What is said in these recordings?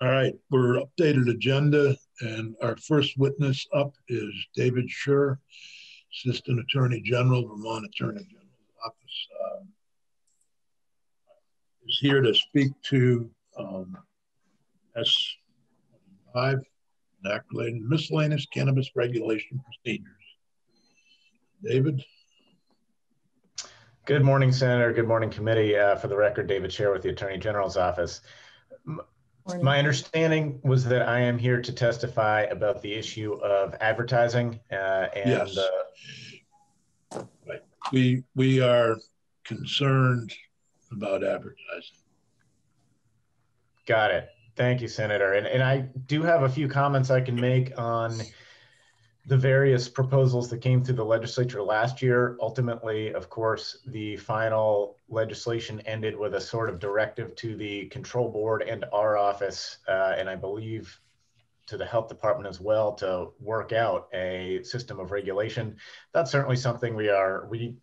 All right, we're updated agenda, and our first witness up is David Scher, Assistant Attorney General, Vermont Attorney General's Office. Um, is here to speak to um, S5, related miscellaneous cannabis regulation procedures. David? Good morning, Senator. Good morning, committee. Uh, for the record, David Scher with the Attorney General's Office. My understanding was that I am here to testify about the issue of advertising uh, and. Yes. Uh, right. We we are concerned about advertising. Got it. Thank you, Senator. And and I do have a few comments I can make on the various proposals that came through the legislature last year. Ultimately, of course, the final legislation ended with a sort of directive to the control board and our office, uh, and I believe to the health department as well to work out a system of regulation. That's certainly something we are we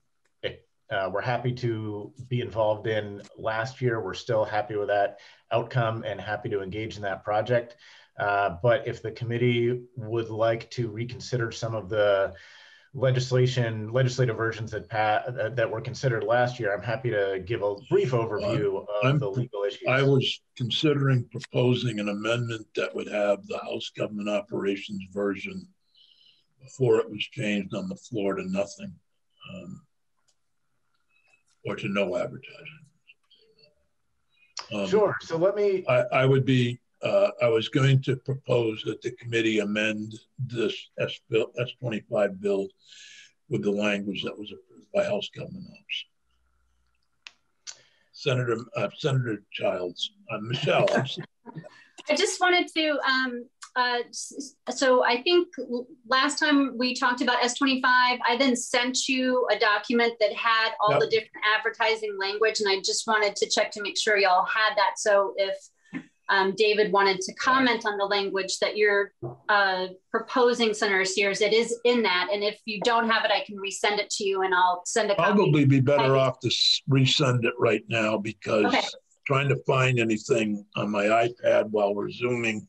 uh, we're happy to be involved in. Last year, we're still happy with that outcome and happy to engage in that project. Uh, but if the committee would like to reconsider some of the legislation, legislative versions that uh, that were considered last year, I'm happy to give a brief overview of I'm, the legal issues. I was considering proposing an amendment that would have the House Government Operations version before it was changed on the floor to nothing um, or to no advertising. Um, sure. So let me. I, I would be uh, I was going to propose that the committee amend this S bill, S25 bill with the language that was approved by House Government Office. Senator uh, Senator Childs, uh, Michelle. I just wanted to. Um, uh, so I think last time we talked about S25, I then sent you a document that had all yep. the different advertising language, and I just wanted to check to make sure y'all had that. So if um, David wanted to comment on the language that you're uh, proposing, Senator Sears. It is in that, and if you don't have it, I can resend it to you, and I'll send it. Probably be better off to resend it right now because okay. trying to find anything on my iPad while we're zooming,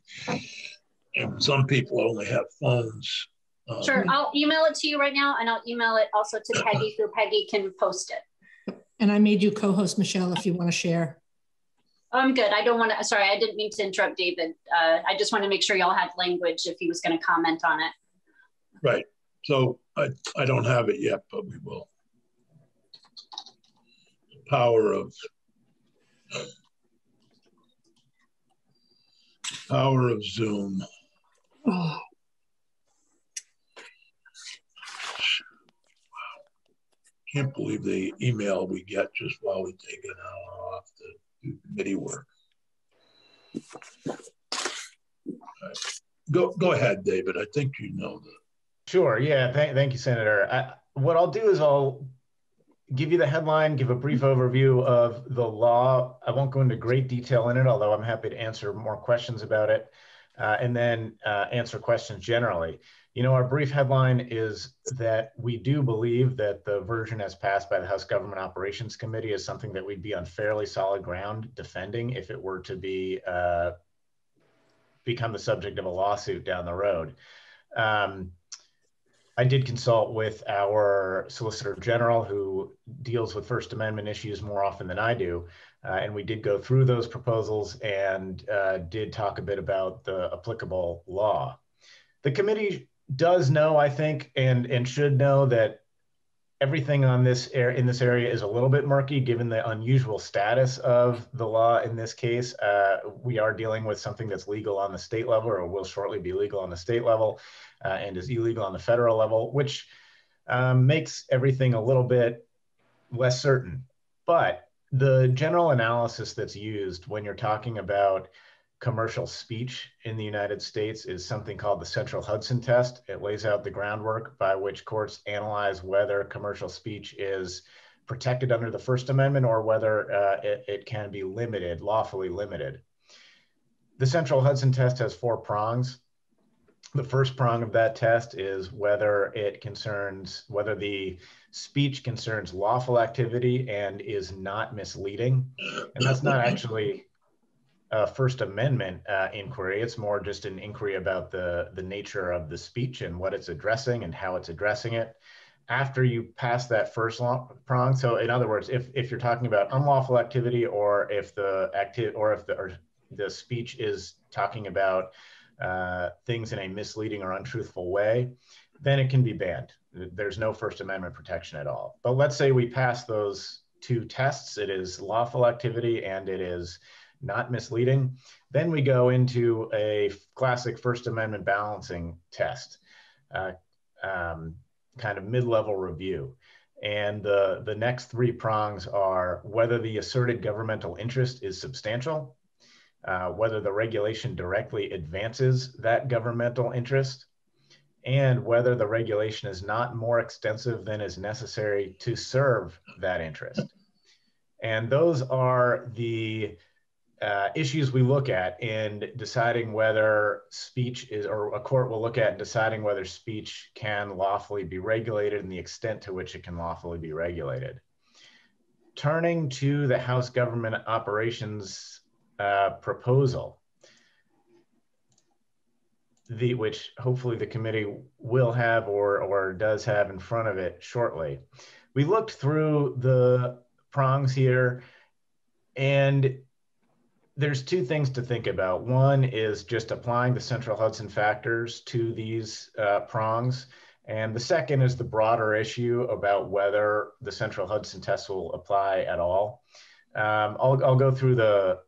and some people only have phones. Um, sure, I'll email it to you right now, and I'll email it also to Peggy, so Peggy can post it. And I made you co-host, Michelle, if you want to share. I'm good. I don't want to, sorry, I didn't mean to interrupt David. Uh, I just want to make sure y'all had language if he was going to comment on it. Right. So I, I don't have it yet, but we will. Power of power of Zoom. Oh. Can't believe the email we get just while we take an hour off the committee work. Right. Go, go ahead, David. I think you know that. Sure. Yeah. Th thank you, Senator. I, what I'll do is I'll give you the headline, give a brief overview of the law. I won't go into great detail in it, although I'm happy to answer more questions about it, uh, and then uh, answer questions generally. You know, our brief headline is that we do believe that the version as passed by the House Government Operations Committee is something that we'd be on fairly solid ground defending if it were to be uh, become the subject of a lawsuit down the road. Um, I did consult with our Solicitor General, who deals with First Amendment issues more often than I do. Uh, and we did go through those proposals and uh, did talk a bit about the applicable law. The committee does know, I think, and and should know that everything on this air in this area is a little bit murky given the unusual status of the law in this case. Uh, we are dealing with something that's legal on the state level or will shortly be legal on the state level uh, and is illegal on the federal level, which um, makes everything a little bit less certain. But the general analysis that's used when you're talking about commercial speech in the United States is something called the Central Hudson Test. It lays out the groundwork by which courts analyze whether commercial speech is protected under the First Amendment or whether uh, it, it can be limited, lawfully limited. The Central Hudson Test has four prongs. The first prong of that test is whether it concerns, whether the speech concerns lawful activity and is not misleading. And that's not actually a First Amendment uh, inquiry. It's more just an inquiry about the, the nature of the speech and what it's addressing and how it's addressing it. After you pass that first prong, so in other words, if, if you're talking about unlawful activity or if the active or if the or the speech is talking about uh, things in a misleading or untruthful way, then it can be banned. There's no First Amendment protection at all. But let's say we pass those two tests. It is lawful activity and it is not misleading. Then we go into a classic First Amendment balancing test, uh, um, kind of mid-level review. And the, the next three prongs are whether the asserted governmental interest is substantial, uh, whether the regulation directly advances that governmental interest, and whether the regulation is not more extensive than is necessary to serve that interest. And those are the uh, issues we look at in deciding whether speech is, or a court will look at in deciding whether speech can lawfully be regulated and the extent to which it can lawfully be regulated. Turning to the House Government Operations uh, proposal, the which hopefully the committee will have or or does have in front of it shortly. We looked through the prongs here and there's two things to think about. One is just applying the central Hudson factors to these uh, prongs. And the second is the broader issue about whether the central Hudson test will apply at all. Um, I'll, I'll go through the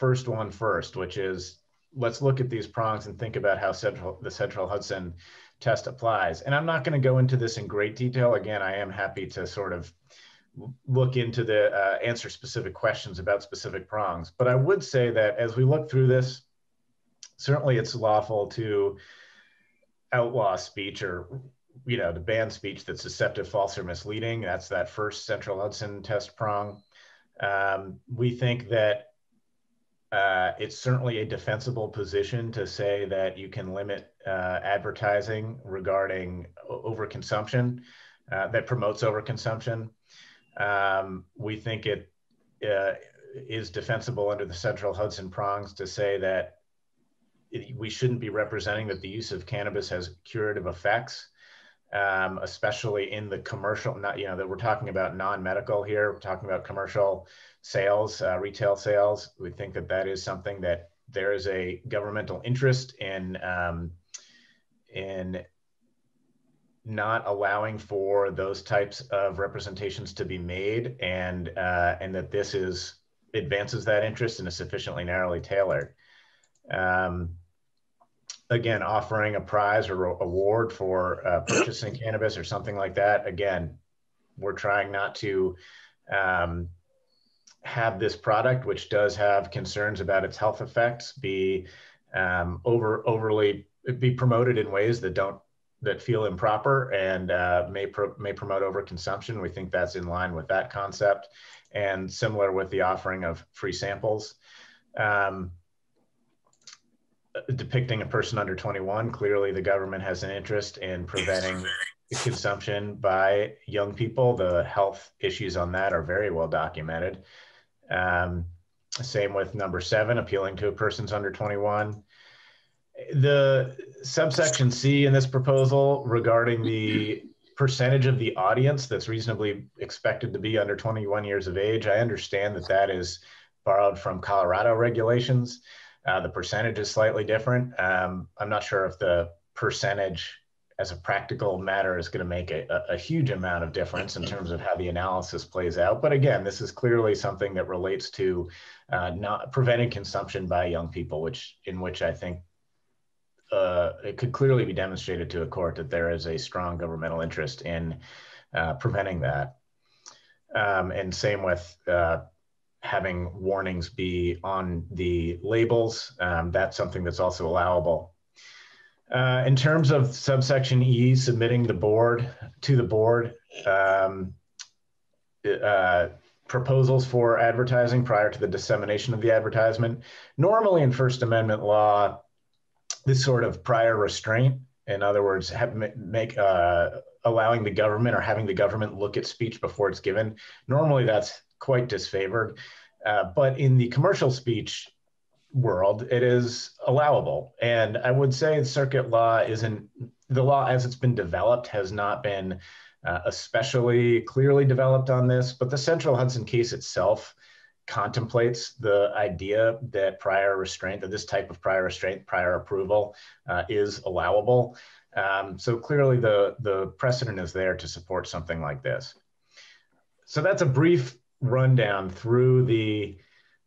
first one first, which is let's look at these prongs and think about how central, the central Hudson test applies. And I'm not going to go into this in great detail. Again, I am happy to sort of look into the uh, answer specific questions about specific prongs. But I would say that as we look through this, certainly it's lawful to outlaw speech or you know to ban speech that's deceptive, false, or misleading. That's that first Central Hudson test prong. Um, we think that uh, it's certainly a defensible position to say that you can limit uh, advertising regarding overconsumption uh, that promotes overconsumption. Um, we think it uh, is defensible under the central Hudson prongs to say that it, we shouldn't be representing that the use of cannabis has curative effects, um, especially in the commercial, not, you know, that we're talking about non-medical here, we're talking about commercial sales, uh, retail sales. We think that that is something that there is a governmental interest in, um, in not allowing for those types of representations to be made and uh, and that this is advances that interest and is sufficiently narrowly tailored. Um, again, offering a prize or award for uh, purchasing cannabis or something like that. Again, we're trying not to um, have this product, which does have concerns about its health effects, be um, over overly be promoted in ways that don't that feel improper and uh, may pro- may promote overconsumption. We think that's in line with that concept, and similar with the offering of free samples. Um, depicting a person under 21, clearly the government has an interest in preventing consumption by young people. The health issues on that are very well documented. Um, same with number seven, appealing to a person's under 21 the subsection C in this proposal regarding the percentage of the audience that's reasonably expected to be under 21 years of age, I understand that that is borrowed from Colorado regulations. Uh, the percentage is slightly different. Um, I'm not sure if the percentage as a practical matter is going to make a, a, huge amount of difference in terms of how the analysis plays out. But again, this is clearly something that relates to uh, not preventing consumption by young people, which in which I think uh, it could clearly be demonstrated to a court that there is a strong governmental interest in uh, preventing that. Um, and same with uh, having warnings be on the labels. Um, that's something that's also allowable. Uh, in terms of subsection E, submitting the board to the board, um, uh, proposals for advertising prior to the dissemination of the advertisement. Normally in First Amendment law, this sort of prior restraint, in other words, have, make uh, allowing the government or having the government look at speech before it's given. Normally, that's quite disfavored. Uh, but in the commercial speech world, it is allowable. And I would say circuit law isn't the law as it's been developed has not been uh, especially clearly developed on this, but the Central Hudson case itself contemplates the idea that prior restraint, that this type of prior restraint, prior approval uh, is allowable. Um, so clearly the, the precedent is there to support something like this. So that's a brief rundown through the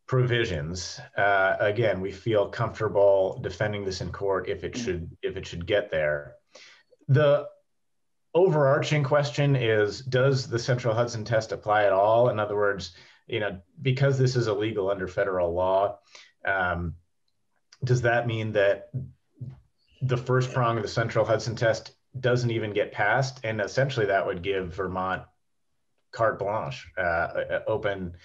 provisions. Uh, again, we feel comfortable defending this in court if it should if it should get there. The overarching question is: Does the Central Hudson test apply at all? In other words, you know, because this is illegal under federal law, um, does that mean that the first prong of the Central Hudson test doesn't even get passed? And essentially, that would give Vermont carte blanche, uh, open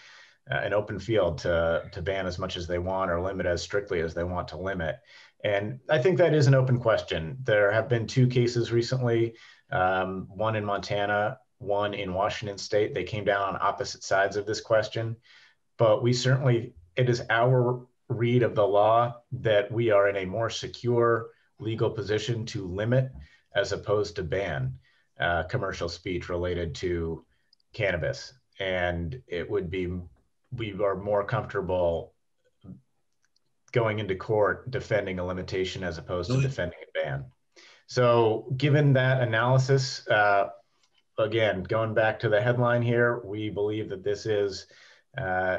uh, an open field to to ban as much as they want or limit as strictly as they want to limit. And I think that is an open question. There have been two cases recently, um, one in Montana, one in Washington State. They came down on opposite sides of this question, but we certainly it is our read of the law that we are in a more secure legal position to limit as opposed to ban uh, commercial speech related to cannabis. And it would be we are more comfortable going into court defending a limitation as opposed to defending a ban. So, given that analysis, uh, again, going back to the headline here, we believe that this is uh,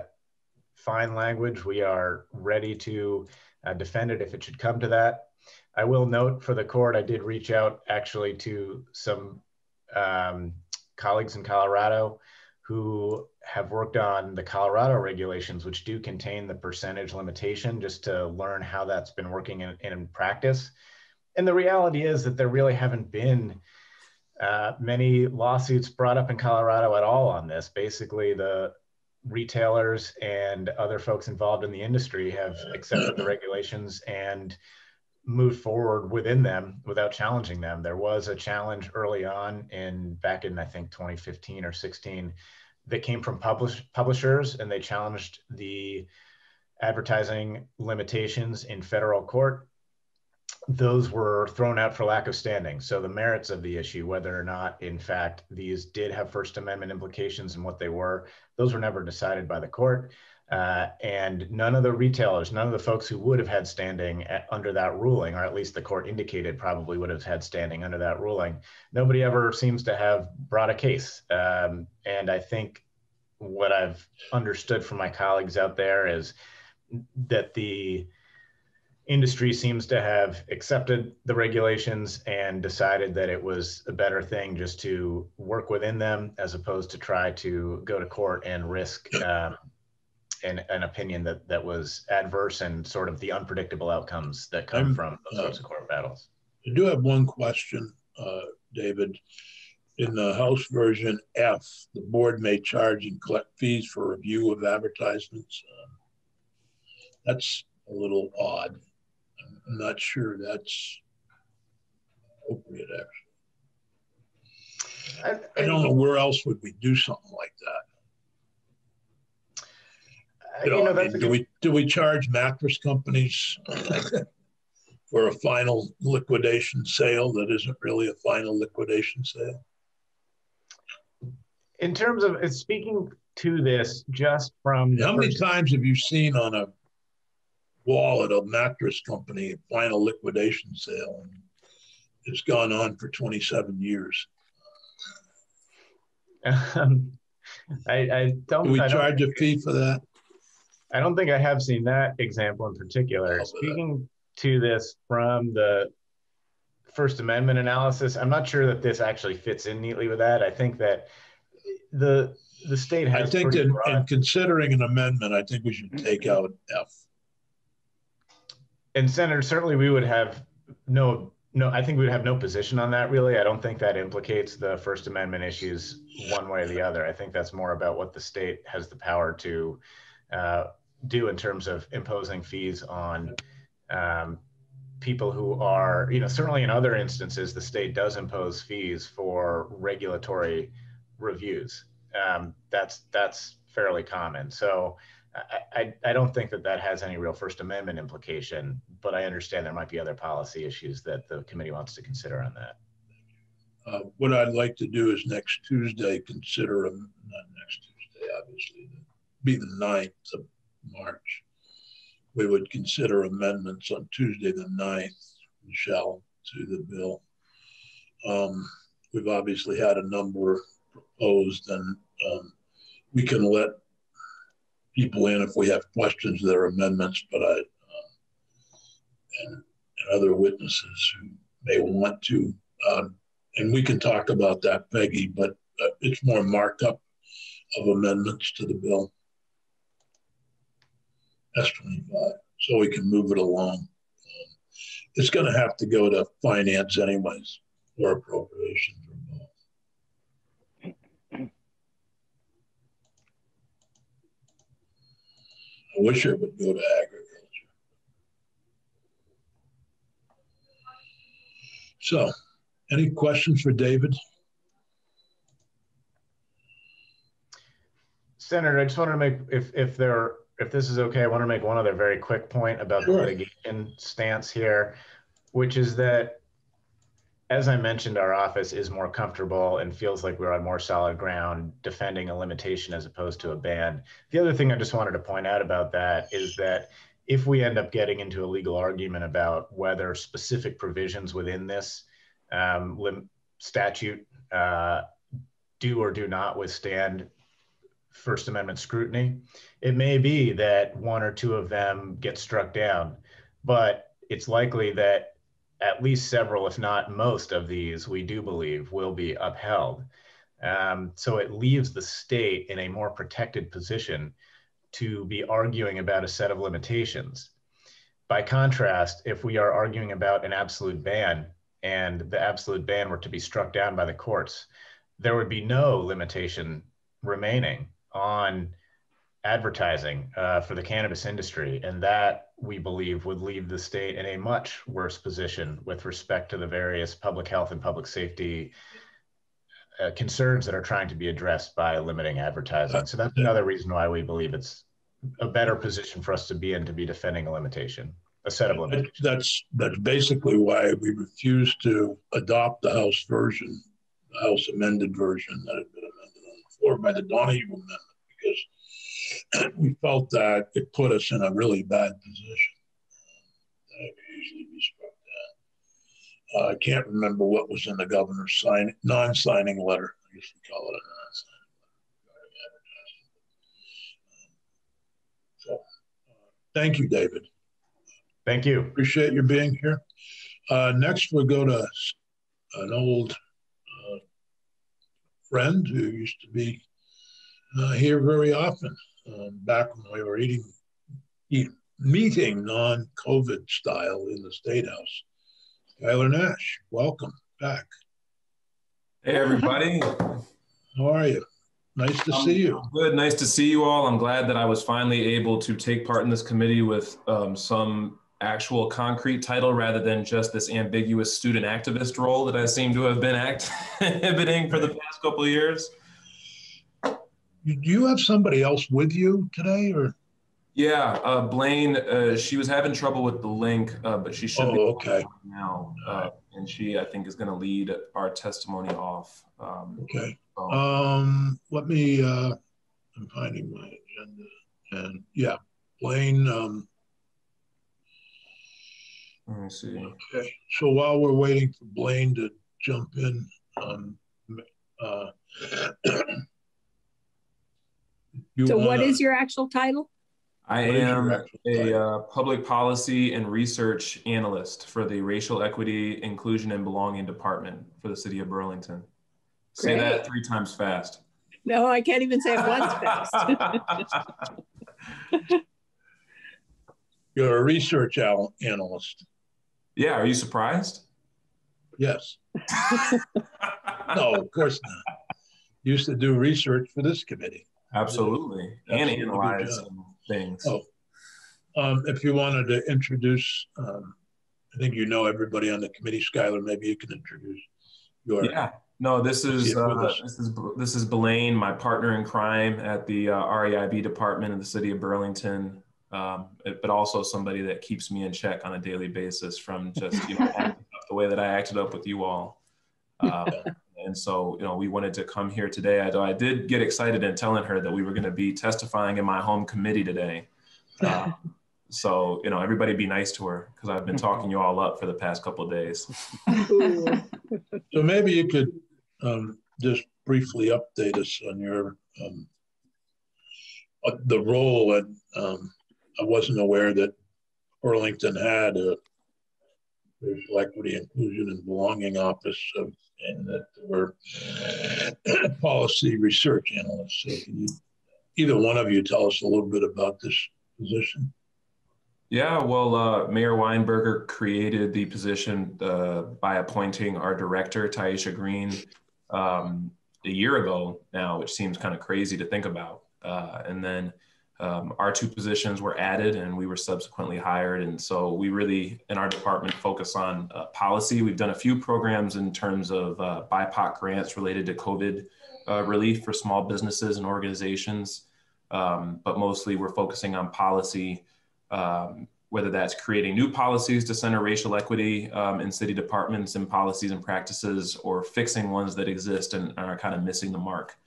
fine language. We are ready to uh, defend it if it should come to that. I will note for the court, I did reach out actually to some um, colleagues in Colorado who have worked on the Colorado regulations, which do contain the percentage limitation, just to learn how that's been working in, in practice. And the reality is that there really haven't been uh, many lawsuits brought up in Colorado at all on this. Basically, the retailers and other folks involved in the industry have accepted the regulations and moved forward within them without challenging them. There was a challenge early on in back in I think 2015 or 16 that came from publish, publishers and they challenged the advertising limitations in federal court. Those were thrown out for lack of standing. So the merits of the issue, whether or not in fact these did have First Amendment implications and what they were, those were never decided by the court. Uh, and none of the retailers, none of the folks who would have had standing at, under that ruling, or at least the court indicated probably would have had standing under that ruling, nobody ever seems to have brought a case. Um, and I think what I've understood from my colleagues out there is that the industry seems to have accepted the regulations and decided that it was a better thing just to work within them as opposed to try to go to court and risk um, an, an opinion that that was adverse and sort of the unpredictable outcomes that come I'm, from those uh, types of court battles. I do have one question, uh, David. In the House version F, the board may charge and collect fees for review of advertisements. Uh, that's a little odd. I'm not sure that's appropriate, actually. I, I, I don't know where else would we do something like that. You know, you know I mean, do we do we charge mattress companies for a final liquidation sale that isn't really a final liquidation sale? In terms of speaking to this, just from how many times have you seen on a wall at a mattress company a final liquidation sale? And It's gone on for 27 years. Um, I, I, don't. Do we I charge a fee for that? I don't think I have seen that example in particular. Speaking to this from the First Amendment analysis, I'm not sure that this actually fits in neatly with that. I think that the the state has. I think in, in considering an amendment, I think we should mm-hmm. take out F. And Senator, certainly we would have no no. I think we would have no position on that. Really, I don't think that implicates the First Amendment issues one way or the other. I think that's more about what the state has the power to uh, do in terms of imposing fees on um, people who are, you know, certainly in other instances, the state does impose fees for regulatory reviews. Um, that's that's fairly common. So I, I, I don't think that that has any real First Amendment implication, but I understand there might be other policy issues that the committee wants to consider on that. Uh, what I'd like to do is next Tuesday consider, a, not next Tuesday, obviously, be the 9th of March. We would consider amendments on Tuesday the 9th, Michelle, to the bill. Um, we've obviously had a number proposed, and um, we can let people in if we have questions that are amendments, but I, um, and, and, other witnesses who may want to. Um, and we can talk about that, Peggy, but uh, it's more markup of amendments to the bill. S25, so we can move it along. Um, it's going to have to go to finance anyways, or appropriations or both. I wish it would go to agriculture. So, any questions for David? Senator, I just wanted to make, if, if there, if this is okay, I want to make one other very quick point about sure. the litigation stance here, which is that, as I mentioned, our office is more comfortable and feels like we're on more solid ground defending a limitation as opposed to a ban. The other thing I just wanted to point out about that is that if we end up getting into a legal argument about whether specific provisions within this um, statute uh, do or do not withstand First Amendment scrutiny. It may be that one or two of them get struck down, but it's likely that at least several, if not most of these, we do believe will be upheld. Um, so it leaves the state in a more protected position to be arguing about a set of limitations. By contrast, if we are arguing about an absolute ban, and the absolute ban were to be struck down by the courts, there would be no limitation remaining on advertising uh, for the cannabis industry. And that we believe would leave the state in a much worse position with respect to the various public health and public safety uh, concerns that are trying to be addressed by limiting advertising. So that's another reason why we believe it's a better position for us to be in to be defending a limitation a set of limitations. That's that's basically why we refused to adopt the House version, the House amended version that had been amended on the floor by the Donahue amendment, because we felt that it put us in a really bad position. Um, that could easily be struck down. Uh, I can't remember what was in the governor's sign non-signing letter. I guess we call it a non-signing letter. So, uh, thank you, David. Thank you. Appreciate you being here. Uh, next, we'll go to an old uh, friend who used to be uh, here very often um, back when we were eating, eat, meeting non COVID style in the State House. Skylar Nash, welcome back. Hey, everybody. How are you? Nice to um, see you. Good. Nice to see you all. I'm glad that I was finally able to take part in this committee with um, some actual concrete title rather than just this ambiguous student activist role that I seem to have been exhibiting for the past couple of years. Do you have somebody else with you today or? Yeah, uh, Blaine, uh, she was having trouble with the link, uh, but she should oh, be okay. now. Uh, and she, I think, is going to lead our testimony off. Um, okay. So. Um, let me, uh, I'm finding my agenda. And yeah, Blaine, um, let me see. Okay. So while we're waiting for Blaine to jump in, um, uh, so wanna, what is your actual title? I am a uh, public policy and research analyst for the Racial Equity, Inclusion, and Belonging Department for the City of Burlington. Say that three times fast. No, I can't even say it once fast. You're a research analyst. Yeah, are you surprised? Yes. no, of course not. Used to do research for this committee. Absolutely, and analyze things. Oh, um, if you wanted to introduce, um, I think you know everybody on the committee. Skylar, maybe you can introduce your Yeah. No, this is uh, this is this is Belaine, my partner in crime at the uh, REIB department in the city of Burlington, um, but also somebody that keeps me in check on a daily basis from just you know the way that I acted up with you all. Um, and so, you know, we wanted to come here today. I, I did get excited in telling her that we were going to be testifying in my home committee today. Uh, so, you know, everybody be nice to her because I've been talking you all up for the past couple of days. so maybe you could um, just briefly update us on your um, uh, the role and um, I wasn't aware that Burlington had a racial equity, inclusion, and belonging office, of, and that there were policy research analysts. So you, either one of you, tell us a little bit about this position? Yeah, well, uh, Mayor Weinberger created the position uh, by appointing our director, Tyeastia Green, um, a year ago now, which seems kind of crazy to think about. Uh, and then um, our two positions were added and we were subsequently hired. And so we really, in our department, focus on uh, policy. We've done a few programs in terms of uh, BIPOC grants related to COVID uh, relief for small businesses and organizations. Um, but mostly we're focusing on policy, um, whether that's creating new policies to center racial equity um, in city departments and policies and practices or fixing ones that exist and are kind of missing the mark.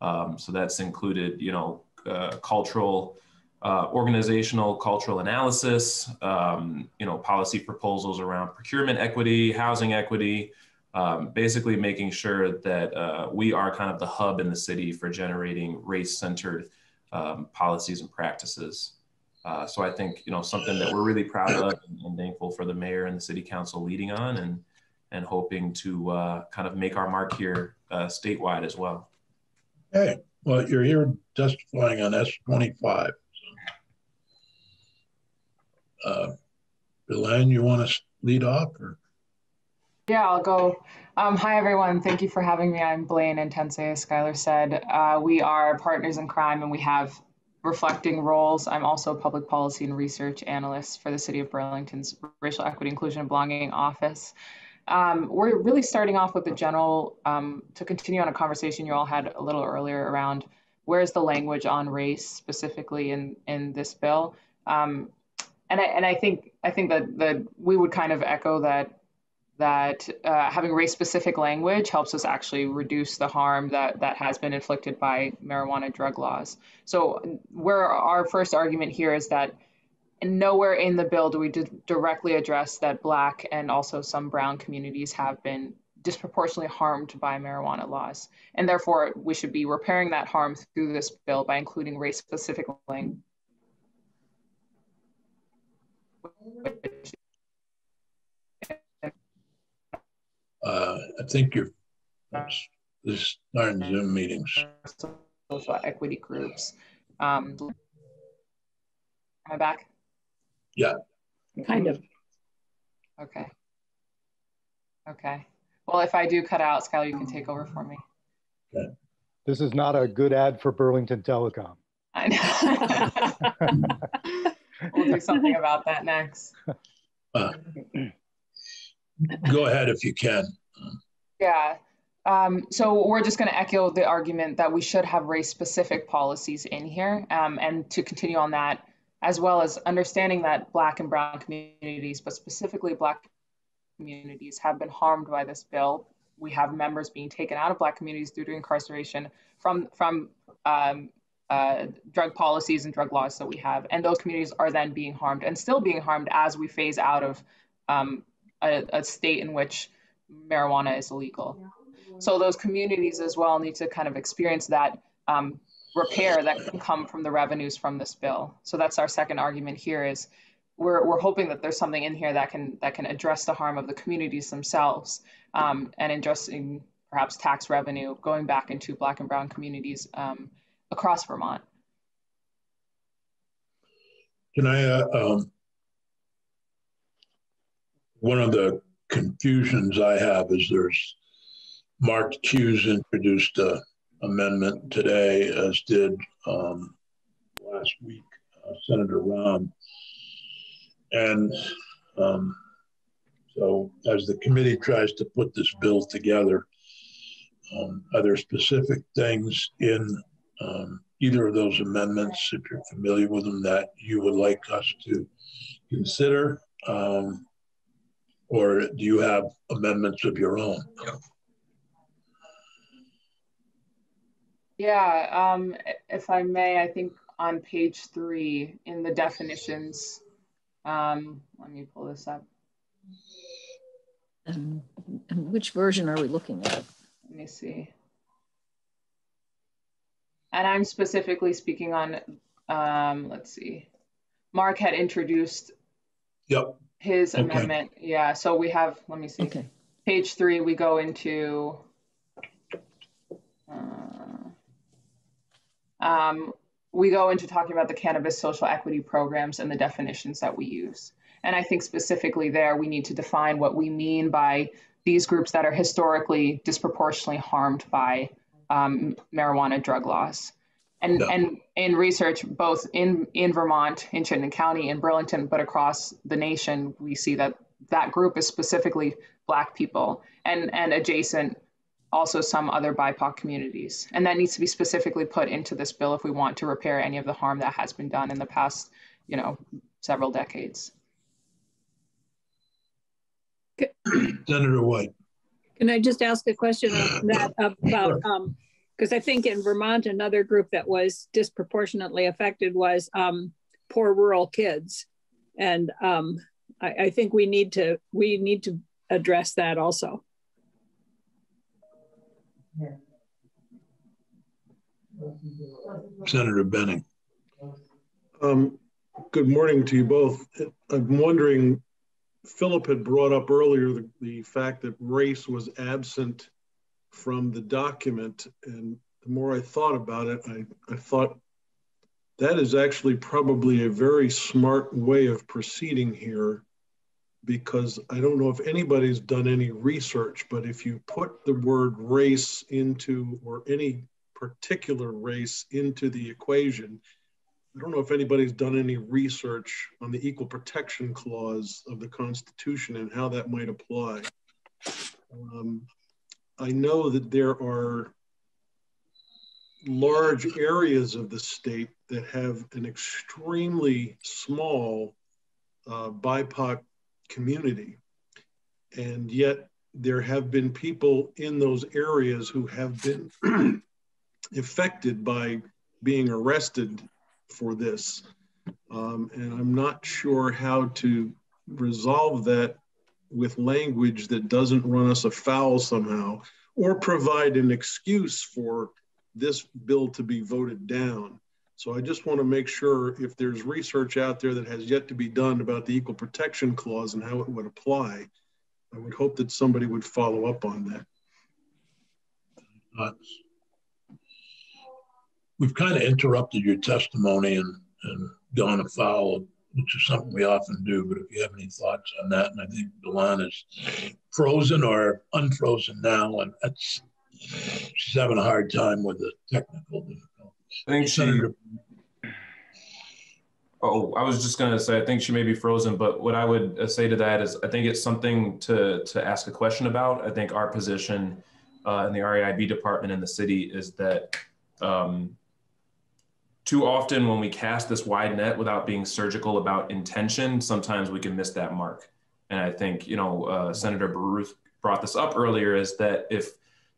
Um, so that's included, you know, cultural, uh, organizational cultural analysis, um, you know, policy proposals around procurement equity, housing equity, um, basically making sure that uh, we are kind of the hub in the city for generating race-centered um, policies and practices. Uh, so I think you know something that we're really proud of and, and, thankful for the mayor and the city council leading on, and and hoping to uh, kind of make our mark here uh, statewide as well. Hey. Well, you're here testifying on S25. So. Uh, Elaine, you want to lead off? Or? Yeah, I'll go. Um, hi, everyone. Thank you for having me. I'm Blaine Intense, as Skylar said. Uh, we are partners in crime and we have reflecting roles. I'm also a public policy and research analyst for the City of Burlington's Racial Equity, Inclusion, and Belonging Office. Um, we're really starting off with the general, um, to continue on a conversation you all had a little earlier around where's the language on race specifically in, in this bill. Um, and I, and I think I think that that we would kind of echo that that uh, having race specific language helps us actually reduce the harm that that has been inflicted by marijuana drug laws. So where our first argument here is that and nowhere in the bill do we directly address that Black and also some Brown communities have been disproportionately harmed by marijuana laws. And therefore, we should be repairing that harm through this bill by including race specific language. Uh, I think you're this starting Zoom meetings. Social equity groups. Um, am I back? Yeah. Kind of. Okay. Okay. Well, if I do cut out, Skylar, you can take over for me. Okay. This is not a good ad for Burlington Telecom. I know. we'll do something about that next. Uh, go ahead if you can. Yeah. Um, so we're just going to echo the argument that we should have race specific policies in here. Um, and to continue on that, as well as understanding that Black and Brown communities, but specifically Black communities, have been harmed by this bill. We have members being taken out of Black communities due to incarceration from from um, uh, drug policies and drug laws that we have, and those communities are then being harmed and still being harmed as we phase out of um, a, a state in which marijuana is illegal. So those communities as well need to kind of experience that um, repair that can come from the revenues from this bill. So that's our second argument here is we're, we're hoping that there's something in here that can that can address the harm of the communities themselves um, and addressing perhaps tax revenue going back into black and brown communities um, across Vermont. Can I, uh, um, one of the confusions I have is there's Mark Hughes introduced a amendment today, as did um, last week uh, Senator Ram. And um, So as the committee tries to put this bill together, um, are there specific things in um, either of those amendments, if you're familiar with them, that you would like us to consider? Um, or do you have amendments of your own? Um, if I may, I think on page three in the definitions, um, let me pull this up. Um, and which version are we looking at? Let me see. And I'm specifically speaking on, um, let's see, Mark had introduced Yep. his Okay. amendment. Yeah, so we have, let me see. Okay. Page three, we go into, um, we go into talking about the cannabis social equity programs and the definitions that we use. And I think specifically there, we need to define what we mean by these groups that are historically disproportionately harmed by um, marijuana drug laws. And, Yeah. and in research, both in, in Vermont, in Chittenden County, in Burlington, but across the nation, we see that that group is specifically Black people and, and adjacent also some other BIPOC communities. And that needs to be specifically put into this bill if we want to repair any of the harm that has been done in the past, you know, several decades. Senator White. Can I just ask a question on that about, um, because I think in Vermont, another group that was disproportionately affected was um, poor rural kids. And um, I, I think we need to, we need to address that also. Senator Benning. Um, good morning to you both. I'm wondering, Philip had brought up earlier the, the fact that race was absent from the document. And the more I thought about it, I, I thought that is actually probably a very smart way of proceeding here because I don't know if anybody's done any research, but if you put the word race into, or any particular race into the equation, I don't know if anybody's done any research on the Equal Protection Clause of the Constitution and how that might apply. Um, I know that there are large areas of the state that have an extremely small uh, BIPOC community. And yet there have been people in those areas who have been affected by being arrested for this. Um, and I'm not sure how to resolve that with language that doesn't run us afoul somehow or provide an excuse for this bill to be voted down. So I just want to make sure if there's research out there that has yet to be done about the Equal Protection Clause and how it would apply, I would hope that somebody would follow up on that. Uh, we've kind of interrupted your testimony and, and gone afoul, which is something we often do. But if you have any thoughts on that, and I think Dewan is frozen or unfrozen now, and that's she's having a hard time with the technical. I think she. Oh, I was just going to say, I think she may be frozen, but what I would uh, say to that is I think it's something to, to ask a question about. I think our position uh, in the REIB department in the city is that um, too often when we cast this wide net without being surgical about intention, sometimes we can miss that mark. And I think, you know, uh, Senator Baruth brought this up earlier is that if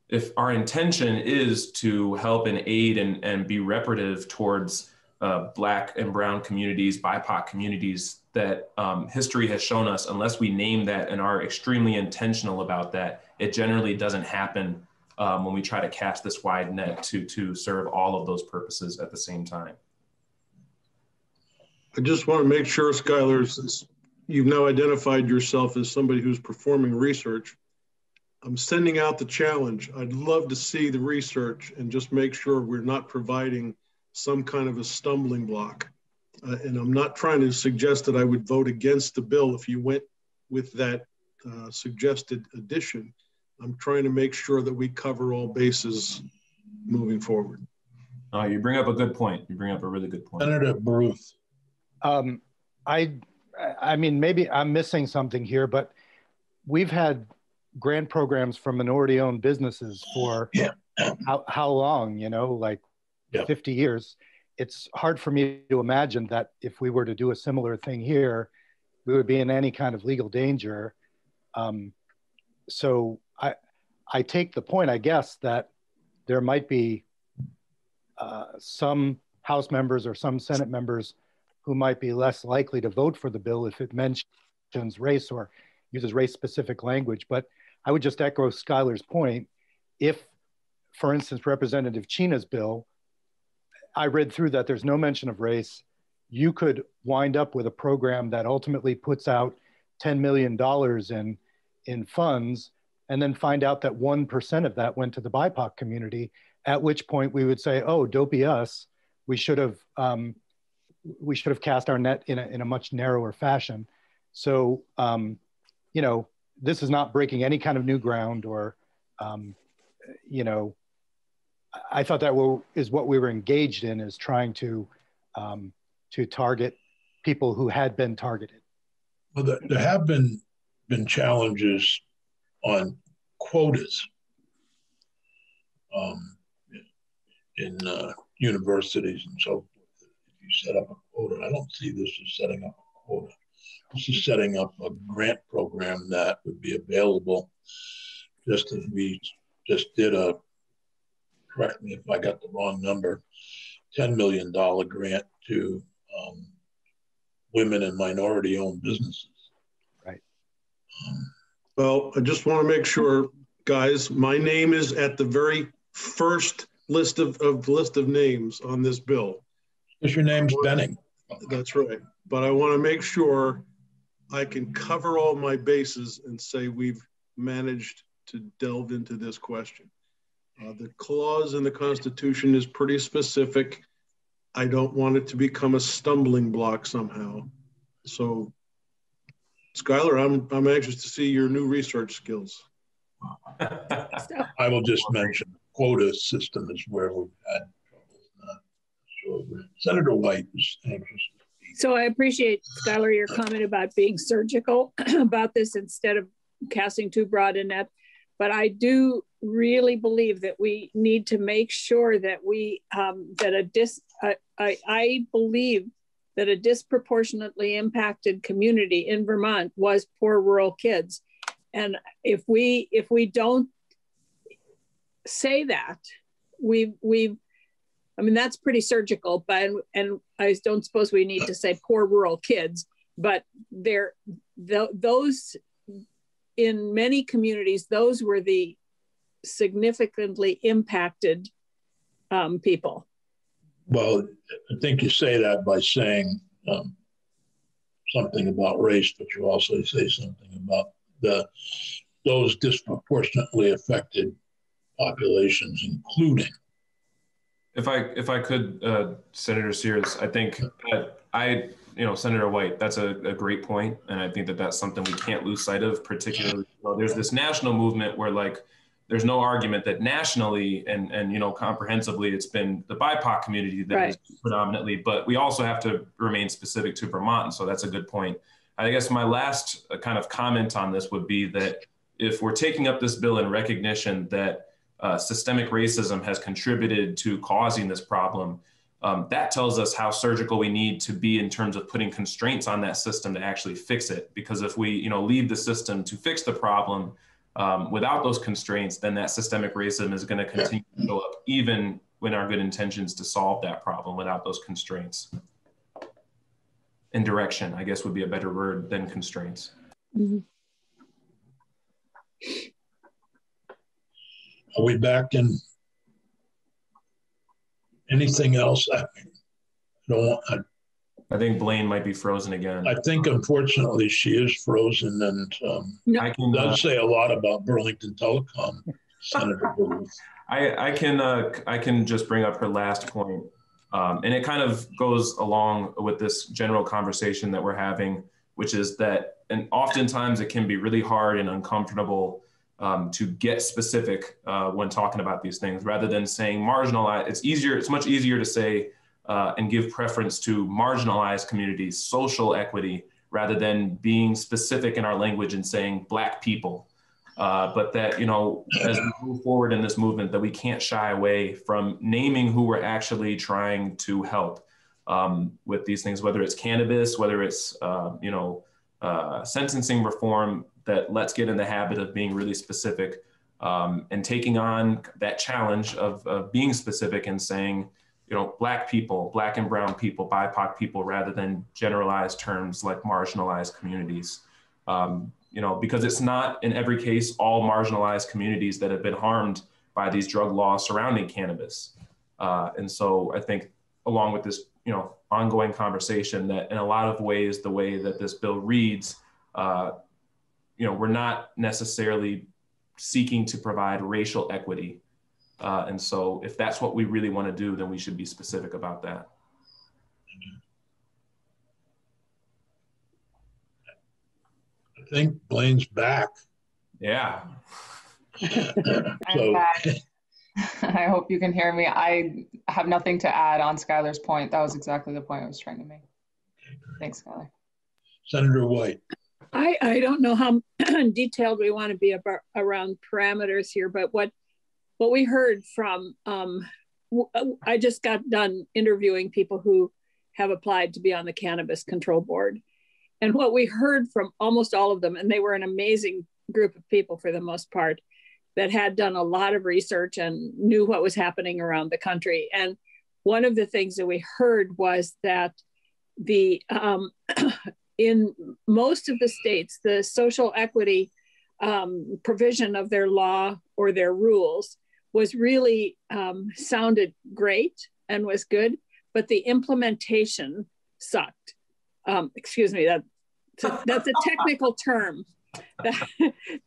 if our intention is to help and aid and, and be reparative towards uh, Black and Brown communities, BIPOC communities, that um, history has shown us, unless we name that and are extremely intentional about that, it generally doesn't happen um, when we try to cast this wide net to, to serve all of those purposes at the same time. I just want to make sure, Skylar, you've now identified yourself as somebody who's performing research. I'm sending out the challenge. I'd love to see the research and just make sure we're not providing some kind of a stumbling block. Uh, and I'm not trying to suggest that I would vote against the bill if you went with that uh, suggested addition. I'm trying to make sure that we cover all bases moving forward. Uh, you bring up a good point. You bring up a really good point. Senator Um, I, I mean, maybe I'm missing something here, but we've had grant programs from minority owned businesses for yeah. how, how long, you know, like yeah. 50 years. It's hard for me to imagine that if we were to do a similar thing here, we would be in any kind of legal danger. Um, so I, I take the point, I guess, that there might be uh, some House members or some Senate members who might be less likely to vote for the bill if it mentions race or uses race specific language. But I would just echo Skylar's point. If, for instance, Representative Cina's bill, I read through that there's no mention of race, you could wind up with a program that ultimately puts out $10 million in, in funds and then find out that 1% of that went to the BIPOC community, at which point we would say, oh, dopey us, we should have, um, we should have cast our net in a, in a much narrower fashion. So, um, you know, this is not breaking any kind of new ground or, um, you know, I thought that were, is what we were engaged in is trying to, um, to target people who had been targeted. Well, there have been been challenges on quotas um, in uh, universities and so forth. If you set up a quota, I don't see this as setting up a quota. This is setting up a grant program that would be available just as we just did a, correct me if I got the wrong number, $10 million grant to um, women and minority owned businesses. Right. Um, well, I just want to make sure, guys, my name is at the very first list of, of list of names on this bill. Because your name's Benning. That's right. But I want to make sure I can cover all my bases and say we've managed to delve into this question. Uh, the clause in the Constitution is pretty specific. I don't want it to become a stumbling block somehow. So, Skylar, I'm, I'm anxious to see your new research skills. I will just mention the quota system is where we've had. Senator White is anxious. So I appreciate, Skylar, your comment about being surgical about this instead of casting too broad a net. But I do really believe that we need to make sure that we um, that a dis I, I, believe that a disproportionately impacted community in Vermont was poor rural kids. And if we if we don't say that, we've we've I mean that's pretty surgical, but and I don't suppose we need to say poor rural kids, but there the, those in many communities those were the significantly impacted um, people well, I think you say that by saying um, something about race, but you also say something about the those disproportionately affected populations, including. If I if I could, uh, Senator Sears, I think that I you know Senator White, that's a, a great point, and I think that that's something we can't lose sight of. Particularly, you know, there's this national movement where like there's no argument that nationally and and you know comprehensively it's been the BIPOC community that right. is predominantly, but we also have to remain specific to Vermont. And so that's a good point. I guess my last uh, kind of comment on this would be that if we're taking up this bill in recognition that uh, systemic racism has contributed to causing this problem, um, that tells us how surgical we need to be in terms of putting constraints on that system to actually fix it. Because if we, you know, leave the system to fix the problem, um, without those constraints, then that systemic racism is going to continue to show up, even when our good intentions to solve that problem without those constraints. And direction, I guess, would be a better word than constraints. Mm-hmm. Are we back in anything else? I, don't want, I I think Blaine might be frozen again. I think unfortunately she is frozen, and um, no. I can, does uh, say a lot about Burlington Telecom, Senator Baruth. I, I can uh, I can just bring up her last point, um, and it kind of goes along with this general conversation that we're having, which is that, and oftentimes it can be really hard and uncomfortable um, to get specific uh, when talking about these things, rather than saying marginalized. It's easier. It's much easier to say uh, and give preference to marginalized communities, social equity, rather than being specific in our language and saying black people. Uh, but that, you know, as we move forward in this movement, that we can't shy away from naming who we're actually trying to help um, with these things, whether it's cannabis, whether it's, uh, you know, uh, sentencing reform, that let's get in the habit of being really specific um, and taking on that challenge of, of being specific and saying, you know, black people, black and brown people, BIPOC people, rather than generalized terms like marginalized communities. Um, you know, because it's not in every case all marginalized communities that have been harmed by these drug laws surrounding cannabis. Uh, and so I think along with this, you know, ongoing conversation that in a lot of ways, the way that this bill reads, uh, you know, we're not necessarily seeking to provide racial equity uh, and so if that's what we really want to do, then we should be specific about that. I think Blaine's back. Yeah. so. I hope you can hear me. I have nothing to add on Skylar's point. That was exactly the point I was trying to make. Thanks, Skylar. Senator White. I, I don't know how detailed we want to be about, around parameters here, but what what we heard from, um, I just got done interviewing people who have applied to be on the Cannabis Control Board. And what we heard from almost all of them, and they were an amazing group of people for the most part, that had done a lot of research and knew what was happening around the country. And one of the things that we heard was that the um, in most of the states, the social equity um, provision of their law or their rules was really um, sounded great and was good, but the implementation sucked. Um, excuse me, that that's a technical term.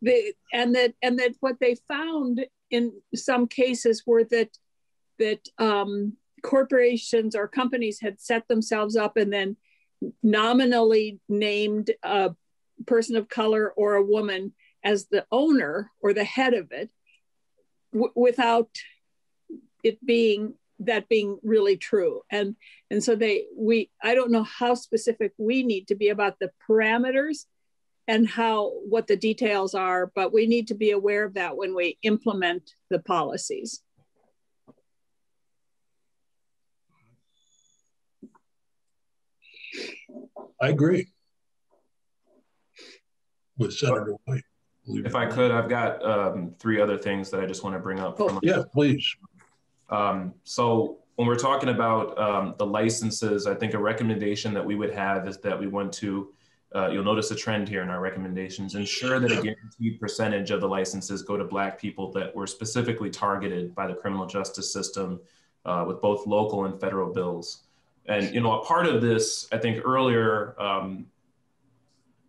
The, and that and that what they found in some cases were that that um, corporations or companies had set themselves up and then nominally named a person of color or a woman as the owner or the head of it without it being that being really true. And and so they we i don't know how specific we need to be about the parameters and how what the details are but we need to be aware of that when we implement the policies i agree with senator white if I could, I've got um, three other things that I just want to bring up. Oh, yeah, please. Um, so when we're talking about um, the licenses, I think a recommendation that we would have is that we want to, uh, you'll notice a trend here in our recommendations, ensure that a guaranteed percentage of the licenses go to Black people that were specifically targeted by the criminal justice system uh, with both local and federal bills. And, you know, a part of this, I think earlier um,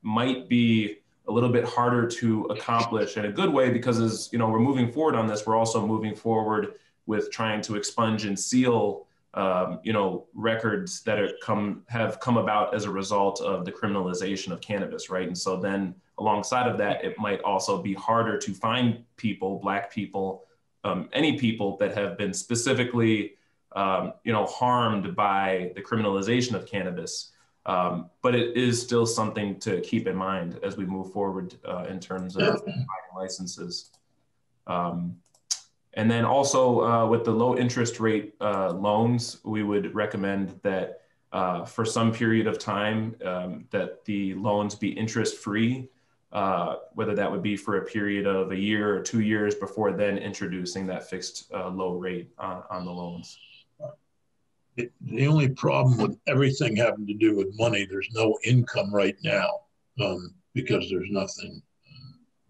might be a little bit harder to accomplish in a good way because as you know we're moving forward on this we're also moving forward with trying to expunge and seal um, you know records that are come have come about as a result of the criminalization of cannabis right? And so then alongside of that it might also be harder to find people black people um, any people that have been specifically um, you know harmed by the criminalization of cannabis. Um, but it is still something to keep in mind as we move forward uh, in terms of licenses. Um, and then also uh, with the low interest rate uh, loans, we would recommend that uh, for some period of time um, that the loans be interest free, uh, whether that would be for a period of a year or two years before then introducing that fixed uh, low rate on the loans the only problem with everything having to do with money, there's no income right now um, because there's nothing.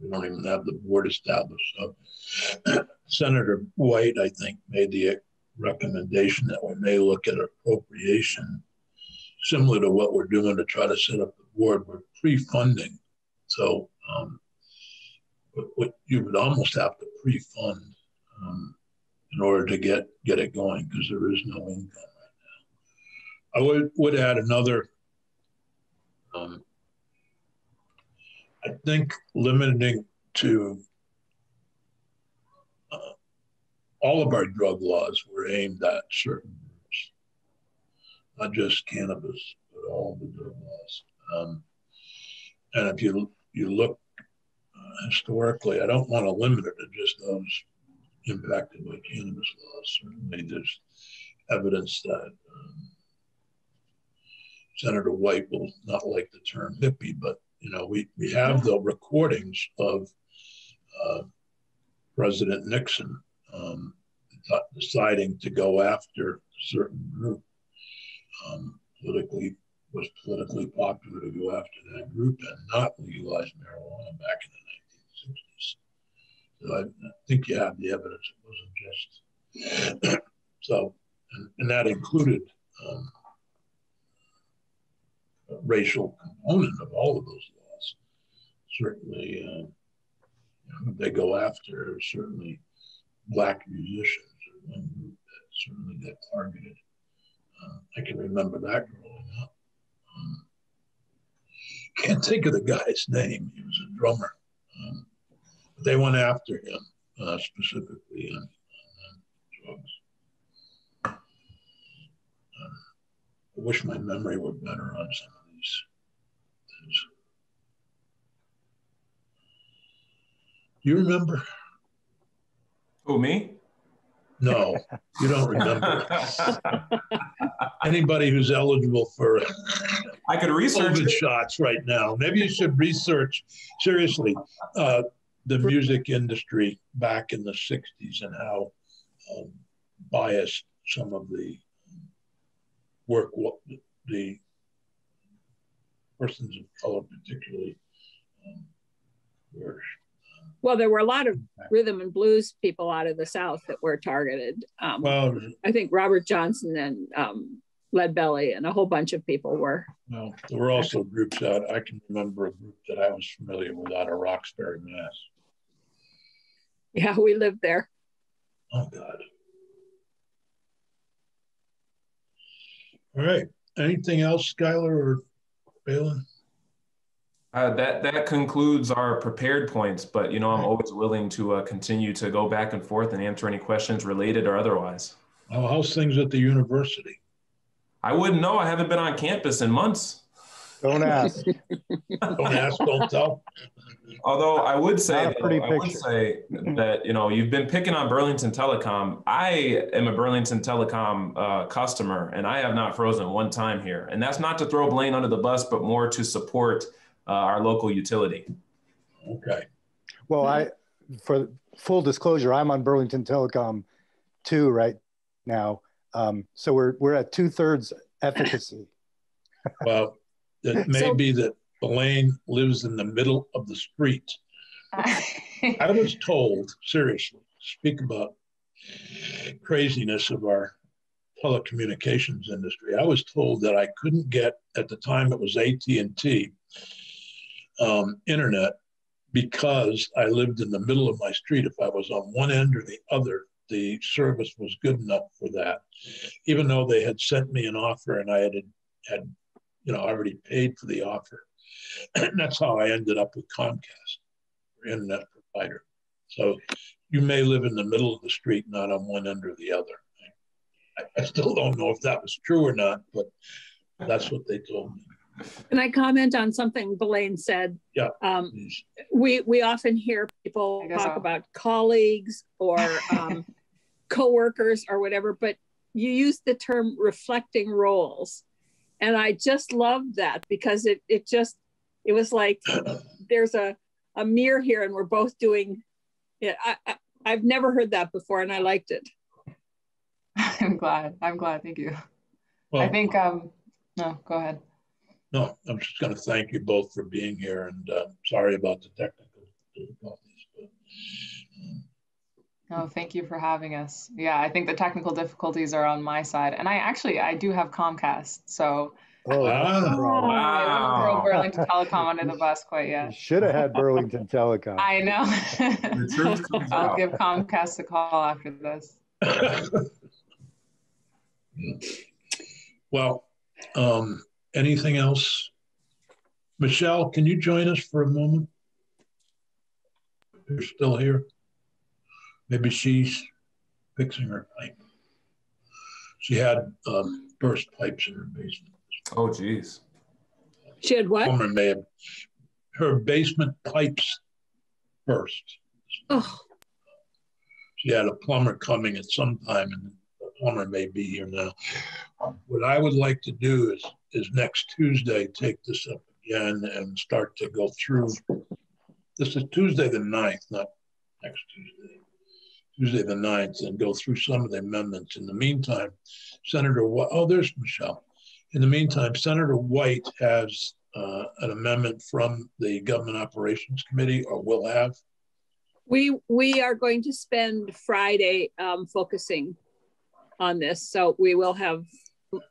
We don't even have the board established. So Senator White, I think, made the recommendation that we may look at appropriation similar to what we're doing to try to set up the board. We're pre-funding. So um, what you would almost have to pre-fund um, in order to get get it going because there is no income. Right now. I would, would add another. Um, I think limiting to uh, all of our drug laws were aimed at certain groups, not just cannabis, but all the drug laws. Um, and if you you look uh, historically, I don't want to limit it to just those impacted by cannabis laws. Certainly, there's evidence that um, Senator White will not like the term hippie, but you know, we, we have the recordings of uh, President Nixon um, deciding to go after a certain group. Um, politically was politically popular to go after that group and not legalize marijuana back in the 1960s. So I, I think you have the evidence. It wasn't just so, and, and, that included um, racial component of all of those laws. Certainly, uh, they go after certainly black musicians are one group that certainly got targeted. Uh, I can remember that growing up. Um, can't think of the guy's name. He was a drummer. Um, but they went after him uh, specifically on, on drugs. Uh, I wish my memory were better on some of these things. Do you remember? Who, me? No, you don't remember. Anybody who's eligible for I could research COVID shots right now. Maybe you should research seriously uh, the music industry back in the '60s and how um, biased some of the work, the persons of color, particularly, um, were well, there were a lot of rhythm and blues people out of the South that were targeted. Um, well, I think Robert Johnson and um, Lead Belly and a whole bunch of people were. Well, there were also groups out. I can remember a group that I was familiar with out of Roxbury, Mass. Yeah, we lived there. Oh God. All right. Anything else, Skylar or Balin? Uh, that that concludes our prepared points, but you know I'm always willing to uh, continue to go back and forth and answer any questions related or otherwise. Oh, how's things at the university? I wouldn't know. I haven't been on campus in months. Don't ask. don't ask. Don't tell. Although I would say, though, I would say that you know you've been picking on Burlington Telecom. I am a Burlington Telecom uh, customer, and I have not frozen one time here. And that's not to throw Blaine under the bus, but more to support uh, our local utility. Okay. Well, I, for full disclosure, I'm on Burlington Telecom too right now. Um, so we're we're at two thirds efficacy. well, it may so, be that Blaine lives in the middle of the street. I was told, seriously, speak about craziness of our telecommunications industry. I was told that I couldn't get at the time it was AT and T um, internet because I lived in the middle of my street. If I was on one end or the other, the service was good enough for that. Even though they had sent me an offer and I had had, you know, already paid for the offer. And that's how I ended up with Comcast, internet provider. So you may live in the middle of the street, not on one end or the other. I, I still don't know if that was true or not, but that's what they told me. Can I comment on something Belaine said? Yeah. Um, we we often hear people talk so. about colleagues or um, coworkers or whatever, but you use the term reflecting roles, and I just loved that because it it just it was like there's a a mirror here, and we're both doing it. I, I I've never heard that before, and I liked it. I'm glad. I'm glad. Thank you. Well, I think. Um, no, go ahead. No, I'm just going to thank you both for being here and uh, sorry about the technical difficulties. But, um, no, thank you for having us. Yeah, I think the technical difficulties are on my side. And I actually, I do have Comcast. So oh, wow. wow. I Burlington Telecom under the bus quite yet. Should have had Burlington Telecom. I know. I'll give Comcast a call after this. well, um, Anything else? Michelle, can you join us for a moment? You're still here? Maybe she's fixing her pipe. She had um, burst pipes in her basement. Oh, geez. She had what? May have, her basement pipes burst. Oh. She had a plumber coming at some time, and plumber may be here now. What I would like to do is is next Tuesday take this up again and start to go through. This is Tuesday the 9th, not next Tuesday. Tuesday the 9th, and go through some of the amendments. In the meantime, Senator, oh, there's Michelle. In the meantime, Senator White has uh, an amendment from the Government Operations Committee, or will have. We we are going to spend Friday um, focusing on this, so we will have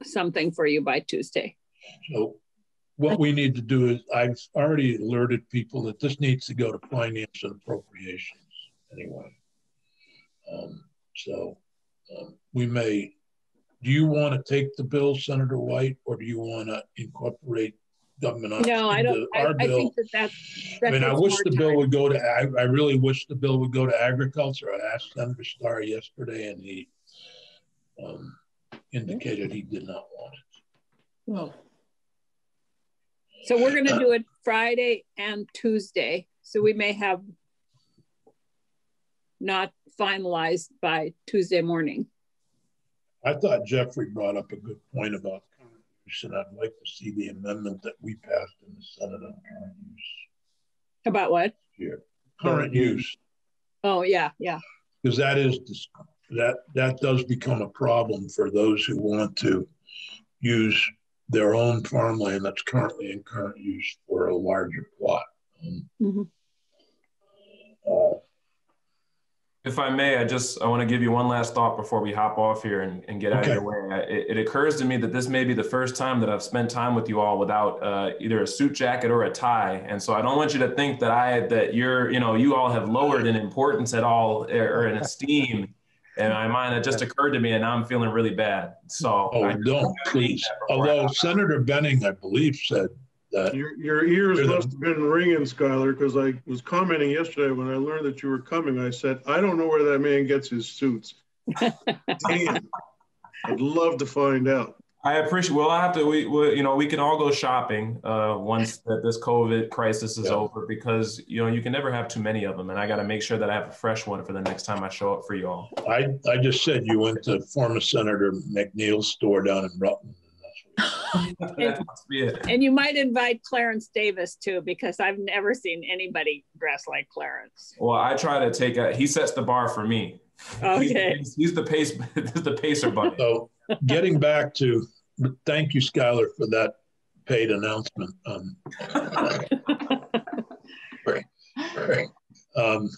something for you by Tuesday. So, what we need to do is, I've already alerted people that this needs to go to Finance and Appropriations anyway. Um, so, um, we may. Do you want to take the bill, Senator White, or do you want to incorporate government no, I don't. I, I, think that that. I mean, I wish the time. bill would go to. I, I really wish the bill would go to agriculture. I asked Senator Starr yesterday, and he um, indicated he did not want it. Well, so we're going to do it Friday and Tuesday. So we may have not finalized by Tuesday morning. I thought Jeffrey brought up a good point about and I'd like to see the amendment that we passed in the Senate on current use. About what? Here, current use. Oh yeah, yeah. Because that is that that does become a problem for those who want to use their own farmland that's currently in current use for a larger plot. Um, mm-hmm. uh, if I may, I just I want to give you one last thought before we hop off here and, and get okay. out of your way. It, it, occurs to me that this may be the first time that I've spent time with you all without uh, either a suit jacket or a tie, and so I don't want you to think that I that you're you know you all have lowered in importance at all or in esteem. In my mind, it just occurred to me, and now I'm feeling really bad. So, oh, I don't please. Although Senator Benning, I believe, said that. Your, your ears must have been ringing, Skylar, because I was commenting yesterday when I learned that you were coming. I said, I don't know where that man gets his suits. Damn. I'd love to find out. I appreciate. Well, I have to. We, we, you know, we can all go shopping uh, once that this COVID crisis is yeah. over because you know you can never have too many of them, and I got to make sure that I have a fresh one for the next time I show up for you all. I I just said you went to former Senator McNeil's store down in Rutland and, and, you might invite Clarence Davis too, because I've never seen anybody dress like Clarence. Well, I try to take a. He sets the bar for me. Okay. He's, he's the pace. the pacer bunny. So, getting back to, thank you, Skylar, for that paid announcement. Um, right, right. Um,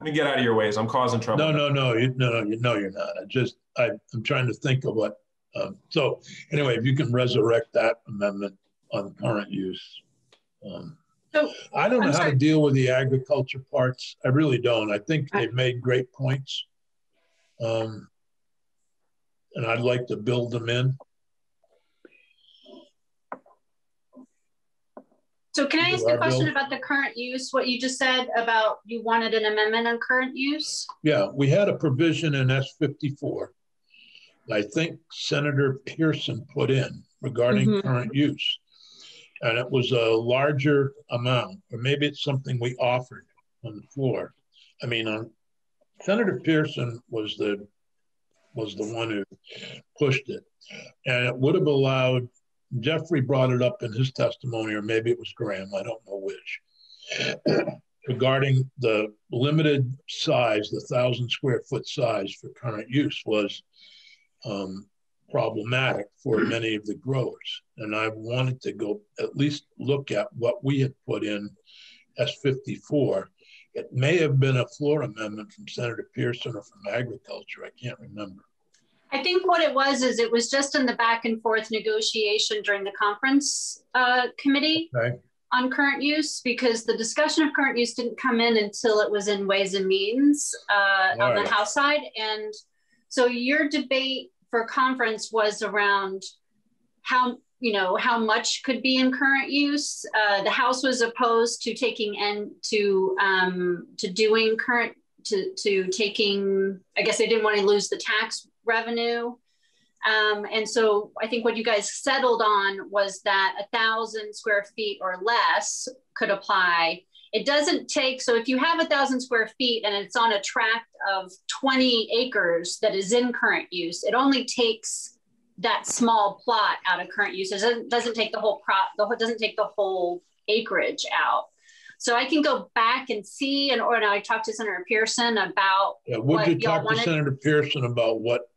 let me get out of your ways. I'm causing trouble. No, no, no, you, no, no, you, no, you're not. I just, I, I'm trying to think of what. Um, so, anyway, if you can resurrect that amendment on current use. Um, so, I don't know I'm how sorry. to deal with the agriculture parts. I really don't. I think they've made great points, um, and I'd like to build them in. So can I ask a question about the current use, what you just said about you wanted an amendment on current use? Yeah, we had a provision in S54 I think Senator Pearson put in regarding mm -hmm. current use. And it was a larger amount, or maybe it's something we offered on the floor. I mean, uh, Senator Pearson was the was the one who pushed it, and it would have allowed Jeffrey brought it up in his testimony, or maybe it was Graham, I don't know which, regarding the limited size, the thousand square foot size for current use was um, problematic for many of the growers. And I wanted to go at least look at what we had put in S54. It may have been a floor amendment from Senator Pearson or from agriculture. I can't remember. I think what it was is it was just in the back and forth negotiation during the conference uh, committee okay. on current use because the discussion of current use didn't come in until it was in Ways and Means uh, on right. the House side. And so your debate for conference was around how you know how much could be in current use. Uh, the House was opposed to taking and to um, to doing current to to taking. I guess they didn't want to lose the tax revenue. Um, and so I think what you guys settled on was that a thousand square feet or less could apply. It doesn't take, so if you have a thousand square feet and it's on a tract of 20 acres that is in current use, it only takes that small plot out of current use. It doesn't, doesn't take the whole prop, the, whole, doesn't take the whole acreage out. So I can go back and see, and or I talked to Senator Pearson about. Yeah, would you talk to Senator Pearson about what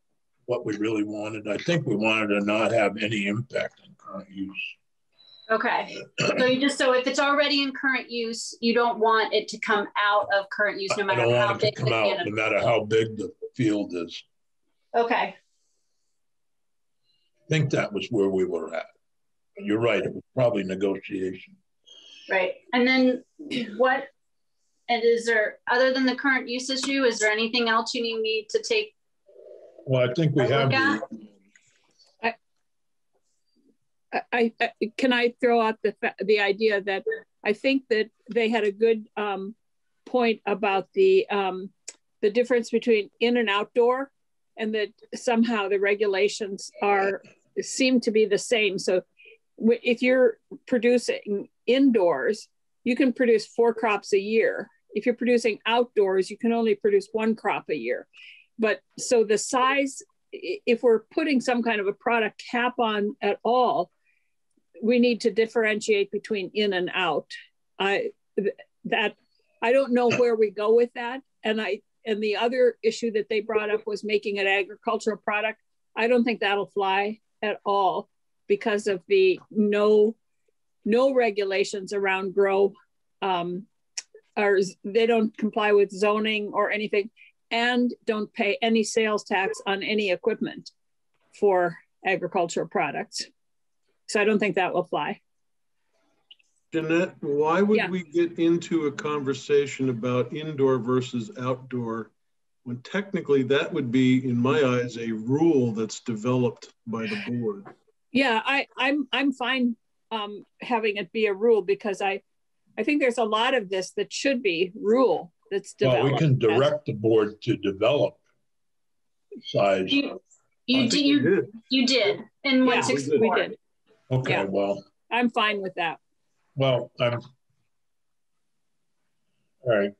what we really wanted? I think we wanted to not have any impact on current use. Okay. So you just so if it's already in current use, you don't want it to come out of current use, no matter I don't how want it big to come out, no matter how big the field is. Okay. I think that was where we were at. You're right. It was probably negotiation. Right. And then what, and is there, other than the current use issue, is there anything else you need me to take? Well, I think we have the, I, I, can I throw out the the idea that I think that they had a good um, point about the um, the difference between in and outdoor, and that somehow the regulations are seem to be the same. So if you're producing indoors, you can produce four crops a year. If you're producing outdoors, you can only produce one crop a year. But so the size, if we're putting some kind of a product cap on at all, we need to differentiate between in and out. I that I don't know where we go with that. And I and the other issue that they brought up was making an agricultural product. I don't think that'll fly at all because of the no no regulations around grow um, or they don't comply with zoning or anything and don't pay any sales tax on any equipment for agricultural products so i don't think that will fly Jeanette, why would yeah. we get into a conversation about indoor versus outdoor when technically that would be, in my eyes, a rule that's developed by the board? Yeah, I, I'm I'm fine um, having it be a rule because I I think there's a lot of this that should be rule that's developed. Well, we can direct the board to develop size. You, you did, you, did. you did in yeah, 164. We did. Okay, yeah. well. I'm fine with that. Well, I'm all right.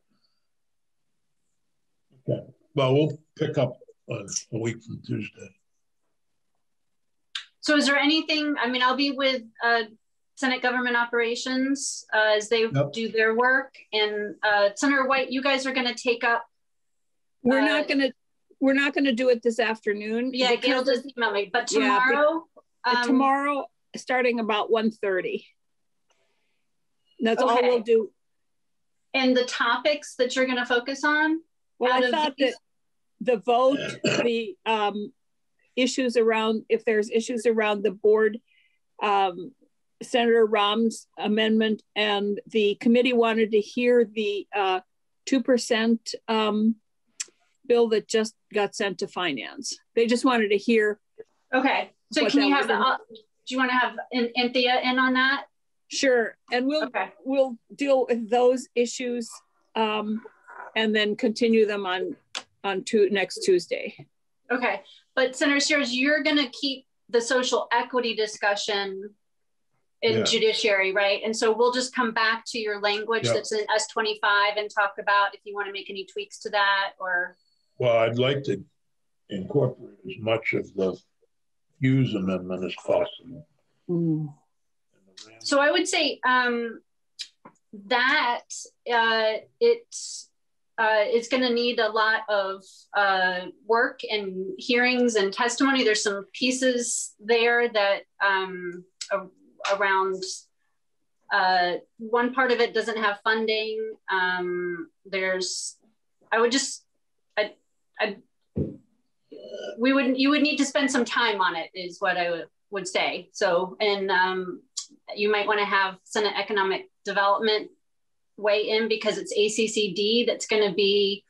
Okay. Well, we'll pick up a week from Tuesday. So is there anything, I mean, I'll be with uh, Senate Government Operations uh, as they yep. do their work. And uh, Senator White, you guys are going to take up. We're not uh, going to. We're not going to do it this afternoon. Yeah, Gail just emailed me. But tomorrow. Yeah, but, um, tomorrow, starting about 1.30. That's okay. all we'll do. And the topics that you're going to focus on? Well, I thought that the vote, the um, issues around, if there's issues around the board, um, Senator Ram's amendment, and the committee wanted to hear the uh, 2% um, bill that just got sent to finance. They just wanted to hear. Okay. So can you have, uh, do you want to have Anthea in on that? Sure. And we'll, okay. we'll deal with those issues um, and then continue them on, on to next Tuesday. Okay. But Senator Sears, you're going to keep the social equity discussion in yeah. judiciary, right? And so we'll just come back to your language yep. that's in S25 and talk about if you want to make any tweaks to that or. Well, I'd like to incorporate as much of the Hughes amendment as possible. Mm. So I would say um, that uh, it's uh, it's going to need a lot of uh, work and hearings and testimony. There's some pieces there that um, around uh, one part of it doesn't have funding. Um, there's, I would just, I, I, we would, you would need to spend some time on it is what I would, say. So, and um, you might want to have Senate Economic Development weigh in because it's ACCD that's going to be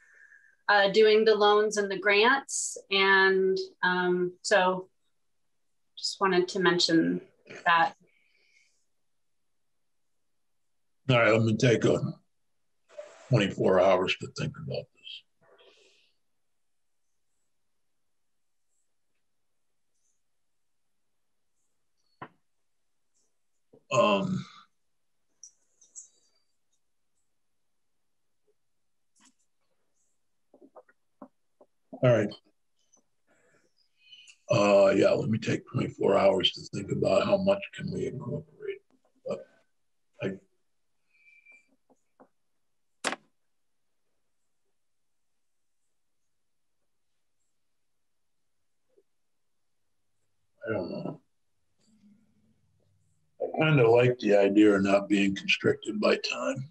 uh, doing the loans and the grants. And um, so just wanted to mention that. All right, let me take a 24 hours to think about this. Um, all right. Uh, yeah, let me take 24 hours to think about how much can we incorporate. But I, I don't know. I kind of like the idea of not being constricted by time.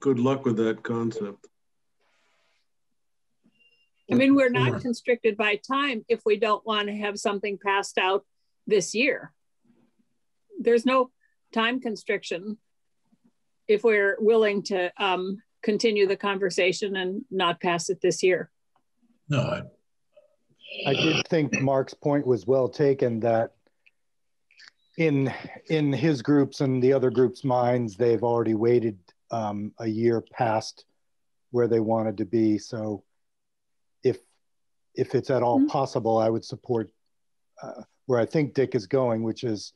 Good luck with that concept. I mean, we're not constricted by time if we don't want to have something passed out this year. There's no time constriction if we're willing to um, continue the conversation and not pass it this year. No, I, I did think Mark's point was well taken that in in his groups and the other groups' minds, they've already waited um, a year past where they wanted to be. So if if it's at all mm -hmm. possible, I would support uh, where I think Dick is going, which is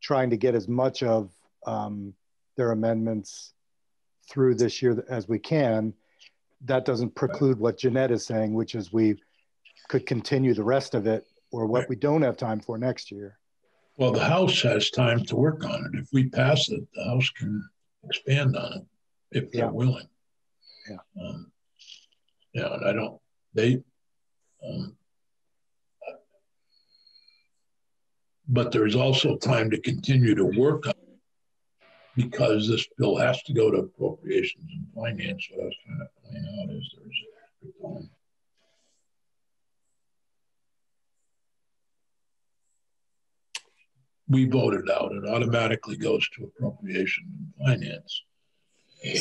trying to get as much of um, their amendments through this year as we can. That doesn't preclude what Jeanette is saying, which is we could continue the rest of it or what we don't have time for next year. Well, the House has time to work on it. If we pass it, the House can expand on it if they're yeah. willing. Yeah. Um, yeah, and I don't, they, um, but there's also time to continue to work on it because this bill has to go to appropriations and finance. What I was trying to point out is there's time. we voted out. It automatically goes to appropriation and finance.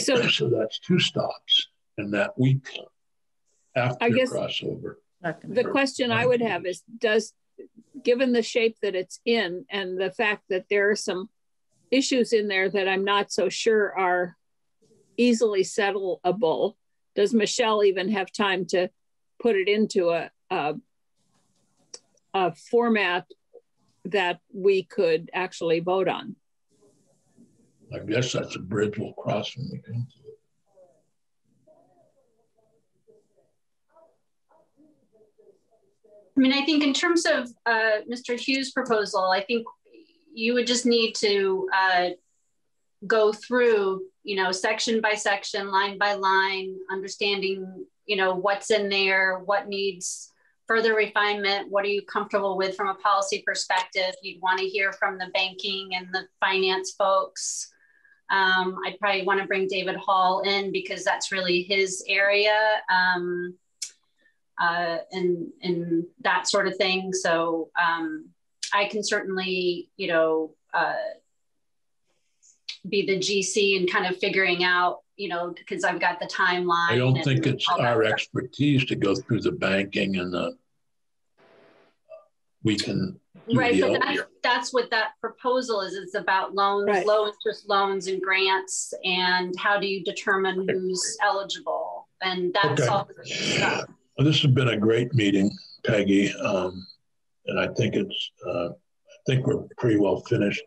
So, so that's two stops in that week after I guess crossover. The question I would have is does given the shape that it's in and the fact that there are some issues in there that I'm not so sure are easily settleable, does Michelle even have time to put it into a, a, a format that we could actually vote on? I guess that's a bridge we'll cross when we come to it. I mean, I think in terms of uh, Mr. Hughes' proposal, I think you would just need to uh, go through, you know, section by section, line by line, understanding, you know, what's in there, what needs further refinement. What are you comfortable with from a policy perspective? You'd want to hear from the banking and the finance folks. Um, I'd probably want to bring David Hall in because that's really his area um, uh, and and that sort of thing. So um, I can certainly, you know, uh, be the GC and kind of figuring out, you know, because I've got the timeline. I don't think it's our expertise to go through the banking and the. We can right but that's, that's what that proposal is it's about loans right. low interest loans and grants and how do you determine who's eligible and that's okay. all the stuff well, this has been a great meeting peggy um, and i think it's uh, i think we're pretty well finished